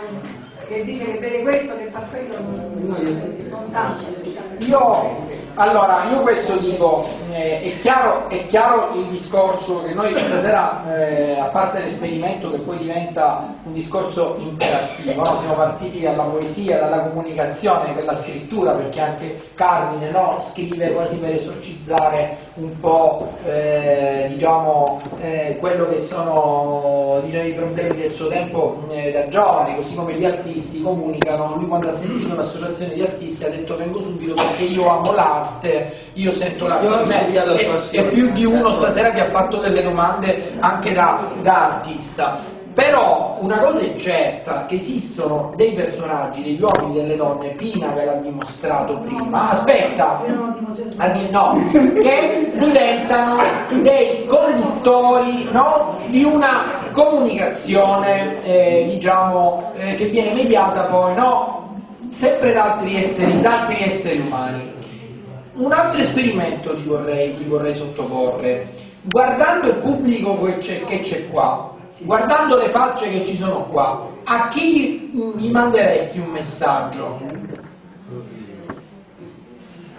che dice che vede questo, che fa quello, No, io sono tanti. diciamo. Io, allora, io questo dico, eh, è, chiaro, è chiaro il discorso che noi stasera, eh, a parte l'esperimento che poi diventa un discorso interattivo, no? siamo partiti dalla poesia, dalla comunicazione, dalla scrittura, perché anche Carmine no? scrive quasi per esorcizzare un po' eh, diciamo, eh, quello che sono diciamo, i problemi del suo tempo eh, da giovane, così come gli artisti comunicano. Lui quando ha sentito l'associazione di artisti ha detto vengo subito perché io amo l'arte, io sento l'arte. Io ho Per me studiato è- attuazione. è più di uno stasera che ha fatto delle domande anche da, da artista. Però una cosa è certa, che esistono dei personaggi, degli uomini e delle donne, Pina ve l'ha dimostrato prima, aspetta, no, che diventano dei conduttori no, di una comunicazione eh, diciamo, eh, che viene mediata poi no, sempre da altri esseri, da altri esseri umani. Un altro esperimento ti vorrei, ti vorrei sottoporre. Guardando il pubblico che c'è, che c'è qua, guardando le facce che ci sono qua, a chi gli manderesti un messaggio?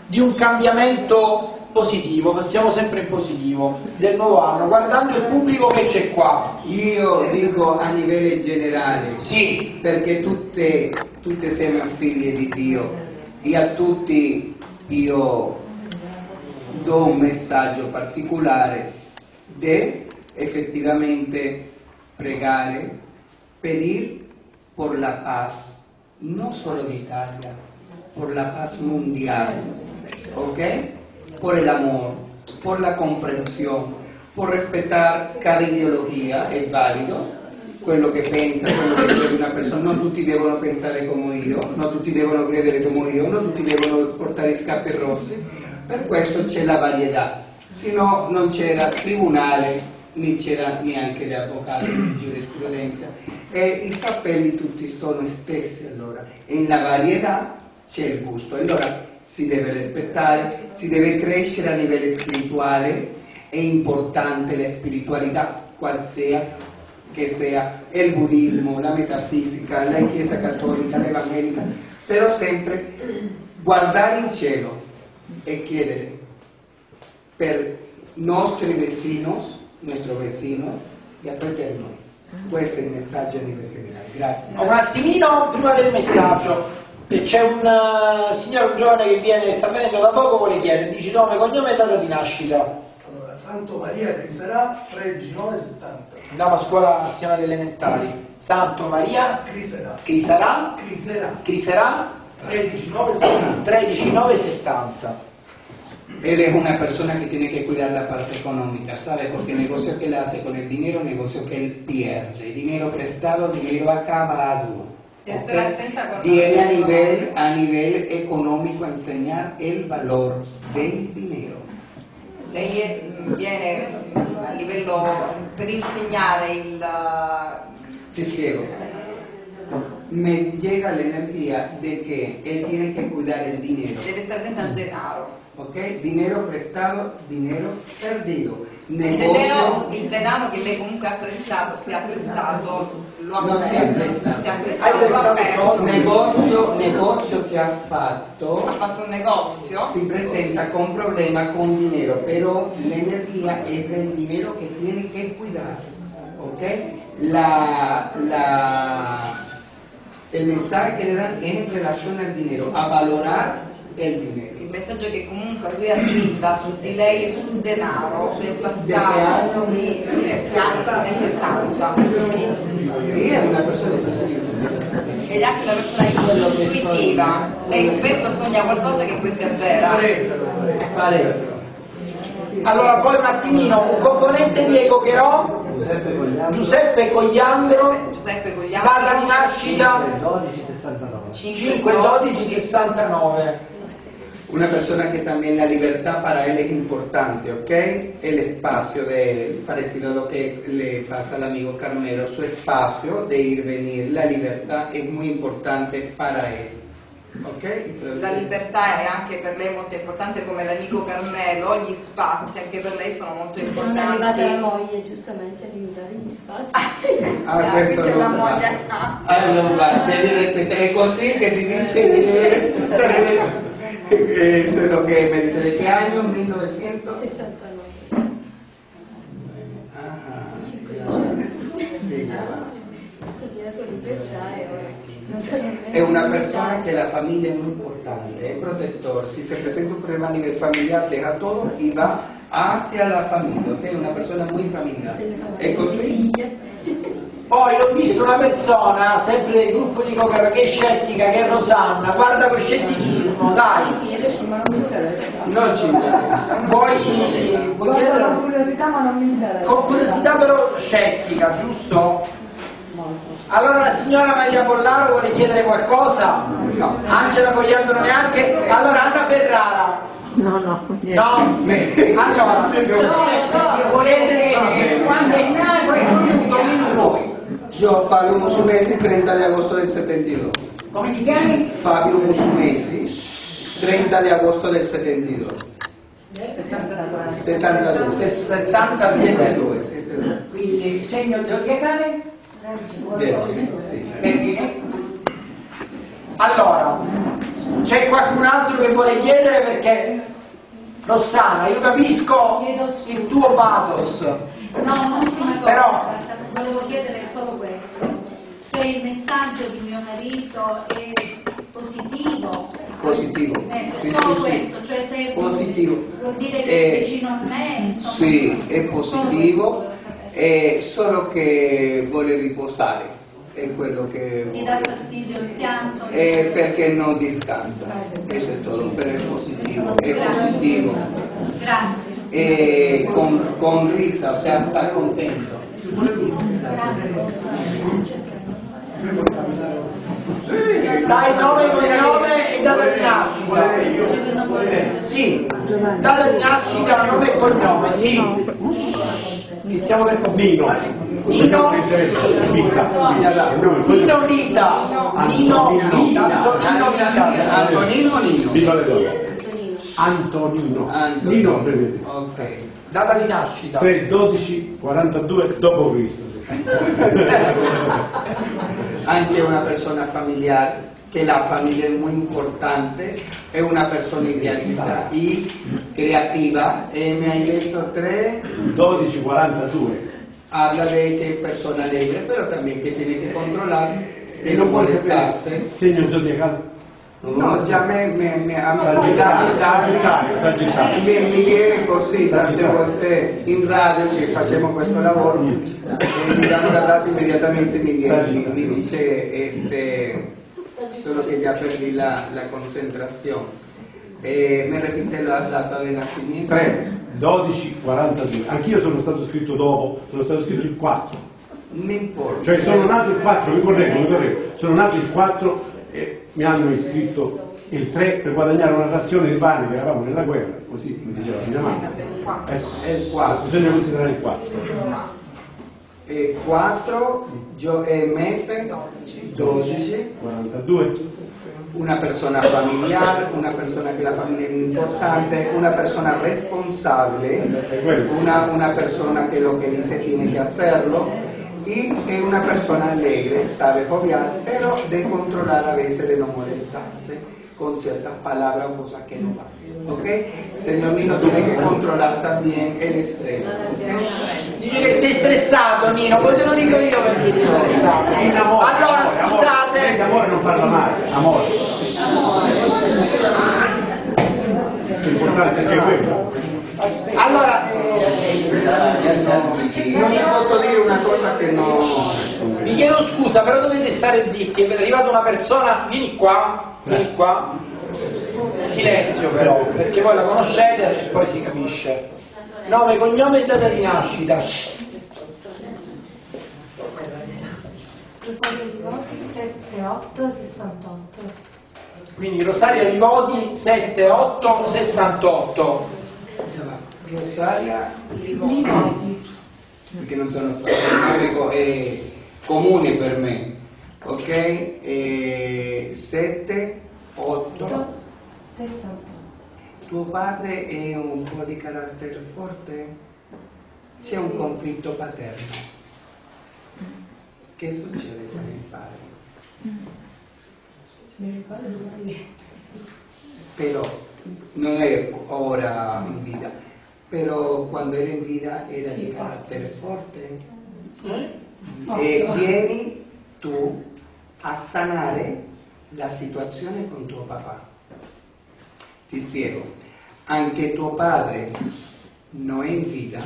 Di un cambiamento positivo, passiamo sempre in positivo, del nuovo anno, guardando il pubblico che c'è qua? Io dico a livello generale, Sì, perché tutte, tutte siamo figli di Dio. E a tutti io do un messaggio particolare di effettivamente pregare, pedir por la paz, no solo de Italia, por la paz mundial, ¿ok? Por el amor, por la comprensión, por respetar cada ideología, è valido, quello che pensa, quello che crede una persona, non tutti devono pensare come io, non tutti devono credere come io, non tutti devono portare scarpe rosse, per questo c'è la varietà, se no non c'era tribunale, né c'era neanche l'avvocato di giurisprudenza. E i cappelli tutti sono stessi allora, e nella varietà c'è il gusto, allora si deve rispettare, si deve crescere a livello spirituale, è importante la spiritualità, qual sia che sia il buddismo, la metafisica, la chiesa cattolica, l'evangelica, però sempre guardare in cielo e chiedere per nostri vecinos, nostro vecino y a per noi. Questo è il messaggio a livello generale. Grazie. un attimino prima del messaggio. C'è un eh, signore, un giovane che viene, sta venendo da poco, vuole chiedere, dici nome, cognome e data di nascita. Allora, Santo Maria Criserà 13970. Andava a scuola assieme alle elementari. Santo Maria Criserà. Crisarà, Criserà Criserà 13970. 13970. Él es una persona que tiene que cuidar la parte económica, ¿sabe? Porque el negocio que él hace con el dinero, negocio que él pierde. Dinero prestado, dinero acabado. Debe estar Viene a nivel, a nivel económico a enseñar el valor del dinero. Lei viene a livello per insegnare il Si spiego. Me llega la energía de que él tiene que cuidar el dinero. deve stare attento al denaro. ¿Ok? Dinero prestado, dinero perdido. Negocio. il denaro che lei comunque ha prestato, se ha prestato, lo ha Non si è prestato. Si è prestato, prestato soldi? Negozio, negozio che ha fatto Ha fatto un negozio, si presenta con problema con dinero, pero la energía es del dinero que tiene que cuidar. ¿ok? La, la, el mensaje que le dan es en relación al dinero, a valorar el dinero. Il messaggio che comunque lui arriva su di lei e sul denaro nel passato negli anni 70 Y es una persona intuitiva. ed è anche una persona intuitiva. Lei spesso sogna qualcosa che poi si avvera Parejo. Allora poi un attimino, un componente di Ecocherò, Giuseppe Cogliandro, Giuseppe data di nascita. 1269. 5 12 69. Una persona que también la libertad para él es importante, ¿ok? El espacio de él, parecido a lo que le pasa al amigo Carmelo, su espacio de ir, venir, la libertad es muy importante para él, ¿ok? la libertà è anche per lei molto importante come l'amico Carmelo gli spazi anche per lei sono molto Non è arrivata la importanti moglie giustamente a limitare gli spazi. Ah, Ah, questo c'è la moglie ah. Ah, non va, devi rispettare, è così che ti dice che... Eh, Eso es lo que me dice, ¿de qué año? 1900. 69. Ah, sí, ya va. Quindi la sua libertà è ora. Non so nemmeno Es una persona que la familia es muy importante, es protector. Si se presenta un problema a nivel familiar, deja todo y va hacia la familia. Es una persona muy familiar. Es. Poi ho visto una persona, sempre del gruppo di Cocherò, che è scettica, che è Rosanna, guarda con scetticismo, dai. Sì, adesso Ma non mi interessa. Non ci interessa. Vuoi, vuoi chiedere? con curiosità ma non mi interessa. Con curiosità però scettica, giusto? Allora la signora Maria Pollaro vuole chiedere qualcosa? No. Angela Cogliandro neanche? Allora Anna Ferrara? No, no. No? Allora, volete quando è nato e minuto, minuto. Yo, Fabio Musumesi, 30 de agosto del 72. Come ti chiami? Fabio Musumesi, 30 de agosto del 72. 72. 72. 72. 72. Quindi segno zodiacale? Vergine, sì. Vergine. Allora, c'è qualcun altro che vuole chiedere perché Rossana, io capisco il tuo pathos. No, cosa, Però- volevo chiedere solo questo. Se il messaggio di mio marito è positivo. Positivo. Ecco, Sì, solo sì, sì. questo, cioè se Positivo. vuol dire che Eh, è vicino a me, insomma. Sì, è questo positivo, è solo che vuole riposare, è quello che Ti dà fastidio il pianto? Eh, perché non descansa, eso es todo, pero es positivo, es positivo. Grazie. Eh, con, con risa, sea, está contento. Dai nome, cognome e data di nascita. Sì, data di nascita, nome e cognome, sì. Ci stiamo per Nino. Nino. Nino Vita, Nino Vita, Antonino Vita. Antonino o Nino? Viva le donne. Antonino. Antonino. Nino. Ok. Data di nascita. 3, 12, 42 dopo Cristo. Anche una persona familiar, que la familia es muy importante, es una persona idealista y creativa. Eh, me hai detto tre, 12, 42. habla de que es persona alegre, pero también que tiene que controlar, que E no molestarse. sapere segno zodiacale? No, ya me, me, me han Sagittario, Sagittario, Sagittario. Mi, mi viene così tante volte in radio che facciamo questo lavoro e mi danno la data immediatamente mi, viene, mi, dice este, solo che già perdi la, la concentrazione. Eh, mi repite la data di nascimento? 3, 12, 42. Anch'io sono stato scritto dopo, sono stato scritto il 4. Non importa. Cioè sono nato il 4, mi correggo, mi correggo. Sono nato il 4 e mi hanno iscritto il 3 per guadagnare una razione di pane che eravamo nella guerra, così mi diceva mia mamma. È il 4. bisogna considerare il 4. Eh, 4, gio- eh, mese 12. 42. una persona familiar, una persona que la familia es muy importante, una persona responsable, una, una persona que lo que dice tiene que hacerlo y es una persona alegre, sabe jovial, pero de controlar a veces, de no molestarse. con ciertas palabras o cosas que no van. ¿Ok? Señor Nino tiene que controlar también el estrés. ¿ok? Dice che sei stressato Nino, poi te lo dico io perché sei stressato. Allora scusate. L'amore non parla mai, amore. L'importante è che quello. Non vi posso dire una cosa che no... vi chiedo scusa, però dovete stare zitti. È arrivata una persona, vieni qua, vieni qua. Silenzio però, perché voi la conoscete e poi si capisce. Nome, cognome e data di nascita. Rosario di Voti 7868. Quindi Rosaria Vivoti 7868. Rosaria perché non sono farmaco è comune per me ok? E 7 8 68. tuo padre è un po' di carattere forte? C'è un conflitto paterno. Che succede con il padre? Però non è ora in vita però quando era in vita era di carattere forte e vieni tu a sanare la situazione con tuo papà. Ti spiego, anche tuo padre non è in vita,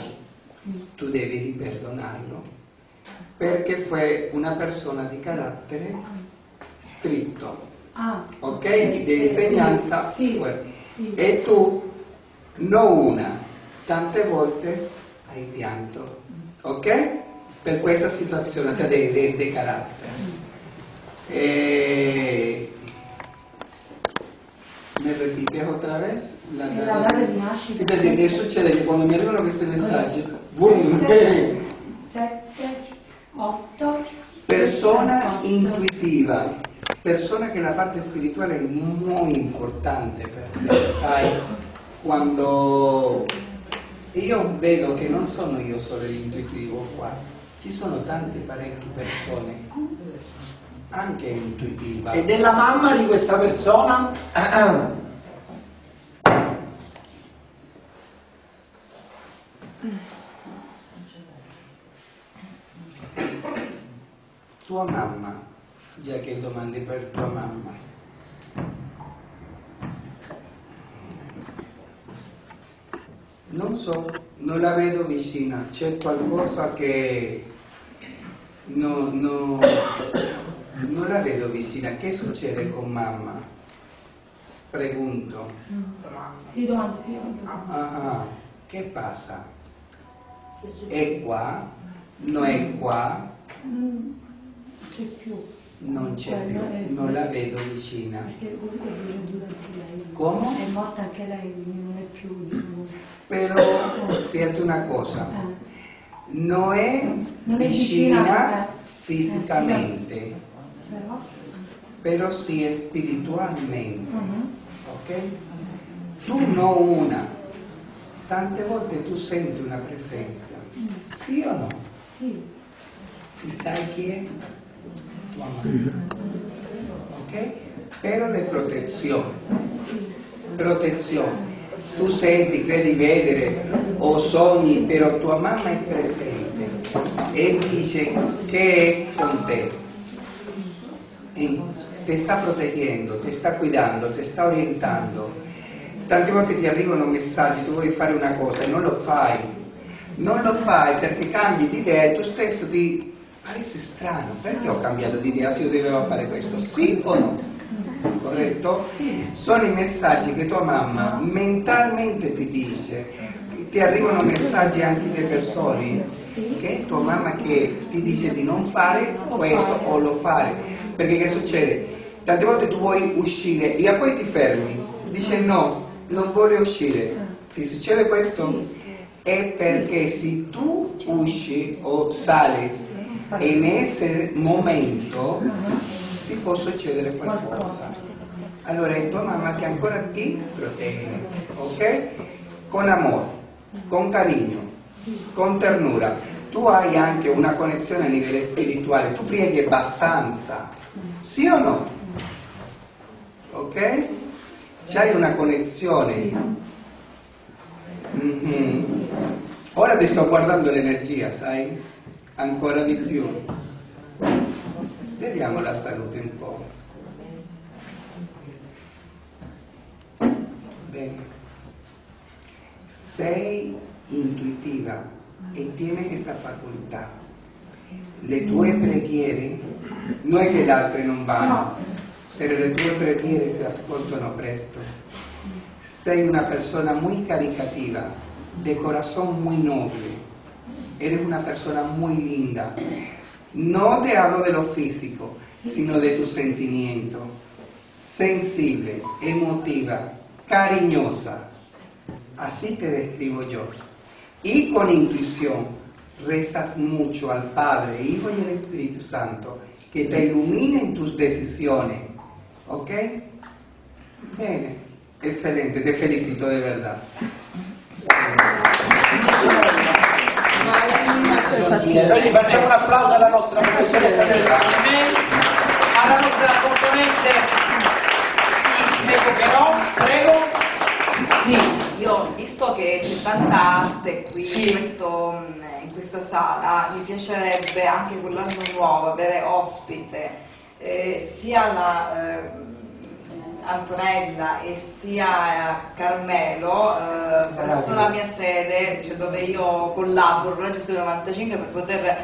tu devi perdonarlo perché fu una persona di carattere stretto, Ah, ok? Di insegnanza Sì, sì. E tu, non una, tante volte hai pianto, ok? Per questa situazione, o sea, di, di- di carattere. E... ¿Me repites otra vez? La, La data di nascita. Sì, perché che succede? Che quando mi arrivano questi messaggi, boom, eh, 7, 8, persona intuitiva, persona che la parte spirituale è molto importante per te, sai? Quando io vedo che non sono io solo l'intuitivo qua, ci sono tante parecchie persone, anche intuitiva. E della mamma di questa persona? Tua mamma, già che domandi per tua mamma. Non so, non la vedo vicina, c'è qualcosa che no, no, non la vedo vicina. Che succede con mamma? Pregunto. Sì, domanda, sì. Ah, che passa? È qua? Non è qua? Mm, C'è più. Non c'è più, non la vedo vicina. Perché comunque è venuta anche lei. Come? È morta anche lei, non è più di Però fíjate una cosa, Eh. non è Non è vicina vicina, eh. fisicamente, Però. però sì è spiritualmente, Mhm. ok? Tu non una, tante volte tu senti una presenza, sì o no? Sì. Ti sai chi è? Tua mamma. Ok? Però di protezione. Protezione. Tu senti, credi vedere o sogni, però tua mamma è presente e dice che è con te. E ti sta proteggendo, ti sta guidando, ti sta orientando. Tante volte ti arrivano messaggi, tu vuoi fare una cosa e non lo fai. Non lo fai perché cambi di idea e tu stesso ti paresse strano. Perché ho cambiato di idea se io dovevo fare questo? Sì o no? Corretto? Sono i messaggi che tua mamma mentalmente ti dice. Ti arrivano messaggi anche delle persone che è tua mamma che ti dice di non fare questo o lo fare. Perché che succede? Tante volte tu vuoi uscire e poi ti fermi, dice no, non voglio uscire. Ti succede questo? È perché se tu usci o sales in ese momento ti può succedere qualcosa. Allora è tua mamma che ancora ti protegge, ok? Con amore, con carigno, con ternura. Tu hai anche una connessione a livello spirituale, tu preghi abbastanza, sì o no? Ok? C'hai una connessione. Mhm. Ora ti sto guardando l'energia, sai? Ancora di più. Vediamo la salute un po'. Bene. Sei intuitiva e tieni questa facoltà. Le tue preghiere, non è che le altre non vanno, però le tue preghiere si ascoltano presto. Sei una persona muy caricativa, de corazón muy noble. Eres una persona muy linda. No te hablo de lo físico, sino de tu sentimiento. Sensible, emotiva, cariñosa. Así te describo yo. Y con intuición rezas mucho al Padre, Hijo y el Espíritu Santo que te iluminen tus decisiones. ¿Ok? Bene, excelente, te felicito de verdad. Noi gli facciamo un applauso alla nostra professoressa del Carmel, alla nostra componente di Mecocherò, prego. Sì, io visto che c'è tanta arte qui in, questo- in questa sala, mi piacerebbe anche con l'anno nuovo avere ospite eh, sia la eh, Antonella e sia Carmelo eh, presso la mia sede, cioè dove io collaboro, Radio Studio 95, per poter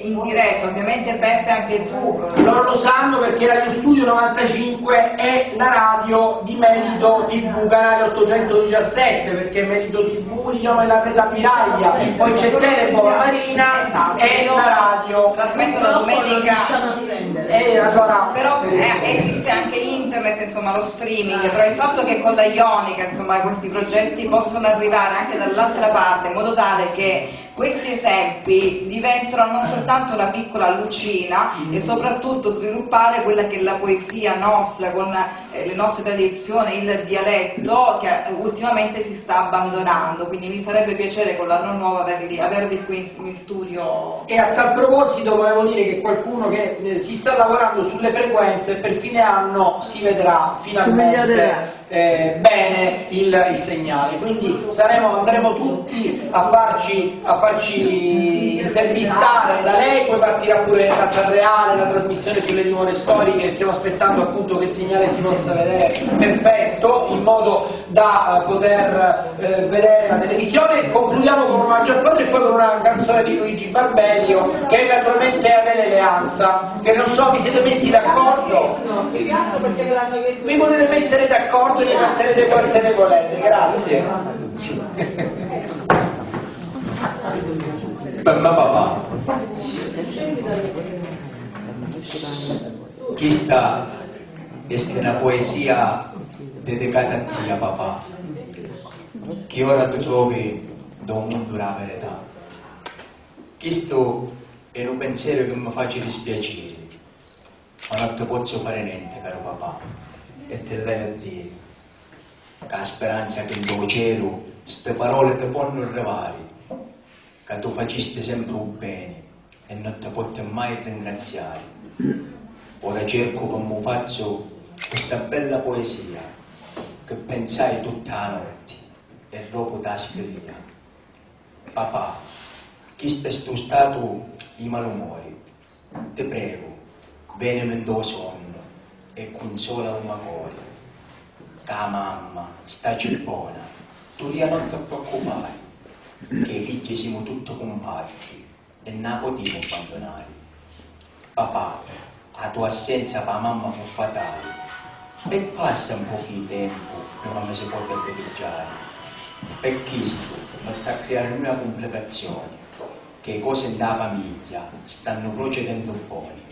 in diretta, ovviamente Beppe anche tu. eh, Loro lo sanno perché Radio Studio 95 è la radio di Merito TV, canale 817, perché Merito TV diciamo, è la rete ammiraglia, poi c'è Telefon Marina Esatto, e la radio. trasmetto la domenica. E allora, Però eh, esiste anche internet, insomma, lo streaming, però il fatto che con la Ionica, insomma, questi progetti possono arrivare anche dall'altra parte, in modo tale che questi esempi diventano non soltanto una piccola lucina e soprattutto sviluppare quella che è la poesia nostra, con eh, le nostre tradizioni, il dialetto che eh, ultimamente si sta abbandonando. Quindi mi farebbe piacere con l'anno nuovo averli, avervi qui in, studio. E a tal proposito volevo dire che qualcuno che eh, si sta lavorando sulle frequenze per fine anno si vedrà finalmente eh, bene il, il segnale. Quindi saremo- andremo tutti a farci, a farci intervistare da lei, poi partirà pure da Sanreale, la trasmissione sulle dimore storiche, stiamo aspettando appunto che il segnale si possa vedere perfetto in modo da eh, poter eh, vedere la televisione. Concludiamo con un omaggio al padre e poi con una canzone di Luigi Barbelio che naturalmente è Adele Leanza, che non so, vi siete messi d'accordo? Vi potete mettere d'accordo e ne metterete quante ne volete, grazie. Mamma papà, è una poesia dedicata a te, papà, che ora tu trovi da un mondo la verità. Questo è un pensiero che mi faccia dispiacere, ma non ti posso fare niente, caro papà, e te levo a dire. Che la speranza che in tuo cielo queste parole ti possono arrivare che tu faciste sempre un bene e non ti potrei mai ringraziare. Ora cerco come faccio questa bella poesia che pensai tutta la notte e dopo da scrivia. Papà, questo è stato i malumori. Ti prego, vieni in tuo sonno e consola una cuore. La mamma sta buona, tu lì non ti preoccupare che i figli siamo tutti comparti e non potevo abbandonare. Papà, la tua assenza per mamma fu fatale e passa un po' di tempo prima mi si può beneficiare. Per questo mi sta a creare una complicazione, che cose nella famiglia stanno procedendo buone.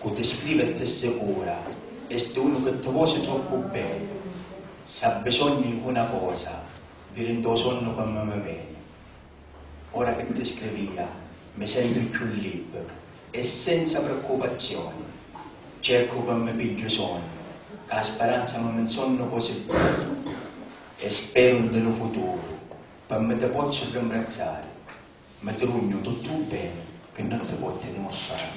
Che ti scrive e ti assicura, e uno che ti vuole troppo bene, se ha bisogno di una cosa, vi rendo sonno come mi viene. Ora che ti scrivia, mi sento più libero e senza preoccupazioni. Cerco che mi piglio sonno, che la speranza non sonno così tanto. E spero nello futuro, per me ti posso ringraziare, ma ti rugno tutto bene che non ti posso dimostrare.